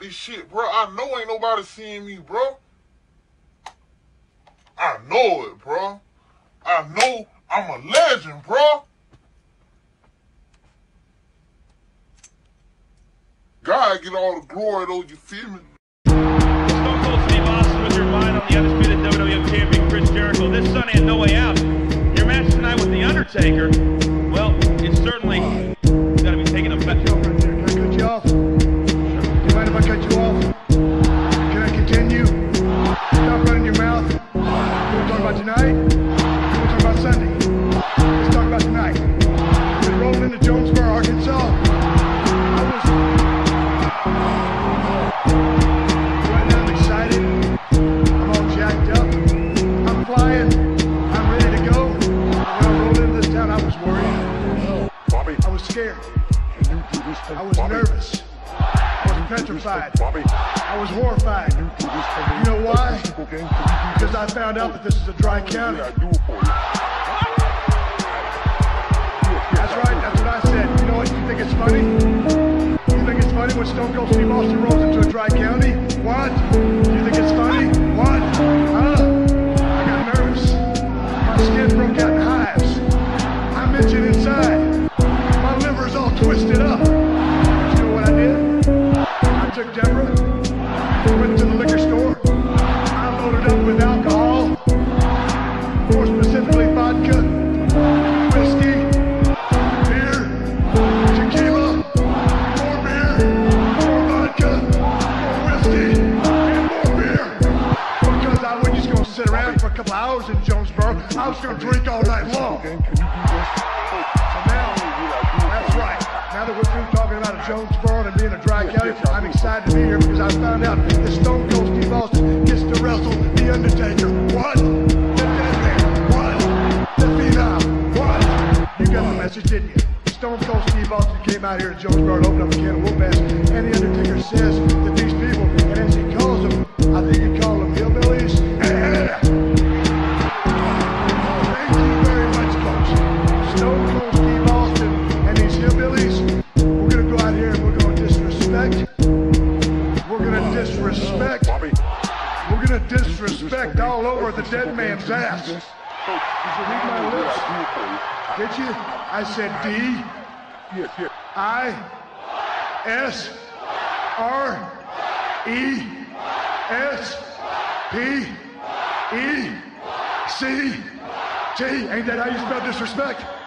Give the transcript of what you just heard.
this shit, bro. I know ain't nobody seeing me, bro. I know it, bro. I know I'm a legend, bro. God get all the glory though, you feel me? Stone Cold Steve Austin with your mind on the undisputed WWF champion Chris Jericho. This Sunday at No Way Out. Your match tonight with The Undertaker. Well, it's certainly Stop running your mouth. You want to talk about tonight? You want to talk about Sunday? Let's talk about tonight. We're rolling into Jonesboro, Arkansas. I was. Right now I'm excited. I'm all jacked up. I'm flying. I'm ready to go. When I rolled into this town, I was worried. Bobby, I was scared. can you do this for I was nervous. I was I horrified. You know why? Because I found out that this is a dry county. I it. That's right. That's what I said. You know what? You think it's funny? You think it's funny when Stone Cold Steve Austin rolls into a dry county? What? You think it's funny? What? Huh? I got nervous. My skin broke out in hives. I'm itching inside. Just gonna sit around for a couple hours in Jonesboro. I was gonna drink all night long. Game, can you do this? So now, that's right. Now that we're through talking about Jonesboro and being a dry county, I'm excited to be here because I found out that Stone Cold Steve Austin gets to wrestle The Undertaker. What? The Dead Man. What? The Phenom. What? You got the message, didn't you? Stone Cold Steve Austin came out here to Jonesboro and opened up a can of whoop ass, and The Undertaker says that these people, disrespect. We're gonna disrespect. We're gonna disrespect all over the dead man's ass. Did you read my lips? I do it for you. Did you? I said D Yes, yes. I S R E S P E C T. Ain't that how you spell disrespect?